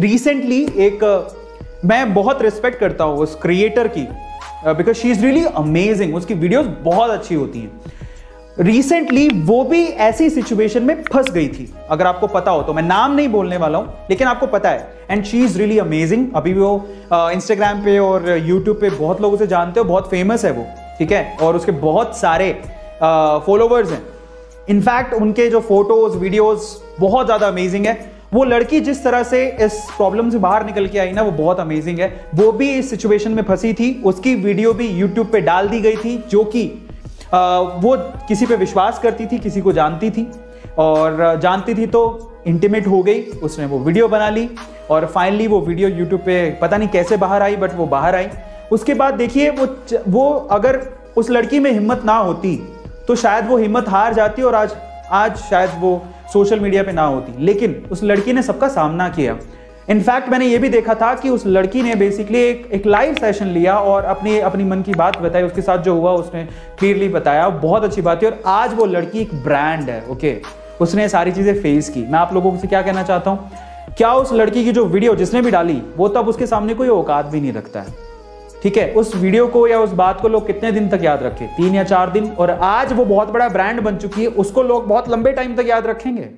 Recently एक मैं बहुत रिस्पेक्ट करता हूँ उस क्रिएटर की because she is really amazing उसकी वीडियोस बहुत अच्छी होती हैं। रिसेंटली वो भी ऐसी सिचुएशन में फंस गई थी। अगर आपको पता हो तो मैं नाम नहीं बोलने वाला हूँ, लेकिन आपको पता है। And she is really amazing अभी भी वो इंस्टाग्राम पे और यूट्यूब पे बहुत लोग उसे जानते हो, बहुत फ़ेमस है वो, ठीक है? और उसके बहुत सारे फॉलोवर्स हैं। इनफैक्ट उनके जो फ़ोटोज़ वीडियोज़ बहुत ज़्यादा अमेजिंग है। वो लड़की जिस तरह से इस प्रॉब्लम से बाहर निकल के आई ना, वो बहुत अमेजिंग है। वो भी इस सिचुएशन में फंसी थी। उसकी वीडियो भी यूट्यूब पे डाल दी गई थी, जो कि वो किसी पे विश्वास करती थी, किसी को जानती थी। और जानती थी तो इंटीमेट हो गई, उसने वो वीडियो बना ली। और फाइनली वो वीडियो यूट्यूब पे पता नहीं कैसे बाहर आई बट वो बाहर आई। उसके बाद देखिए, वो वो अगर उस लड़की में हिम्मत ना होती तो शायद वो हिम्मत हार जाती और आज आज शायद वो सोशल मीडिया पे ना होती। लेकिन उस लड़की ने सबका सामना किया। इनफैक्ट मैंने ये भी देखा था कि उस लड़की ने बेसिकली एक एक लाइव सेशन लिया और अपनी अपनी मन की बात बताई। उसके साथ जो हुआ, उसने क्लियरली बताया। बहुत अच्छी बात है और आज वो लड़की एक ब्रांड है ओके उसने सारी चीज़ें फेस की। मैं आप लोगों से क्या कहना चाहता हूँ? क्या उस लड़की की जो वीडियो जिसने भी डाली, वो तब उसके सामने कोई औकात भी नहीं रखता है। ठीक है, उस वीडियो को या उस बात को लोग कितने दिन तक याद रखे? तीन या चार दिन? और आज वो बहुत बड़ा ब्रांड बन चुकी है, उसको लोग बहुत लंबे टाइम तक याद रखेंगे।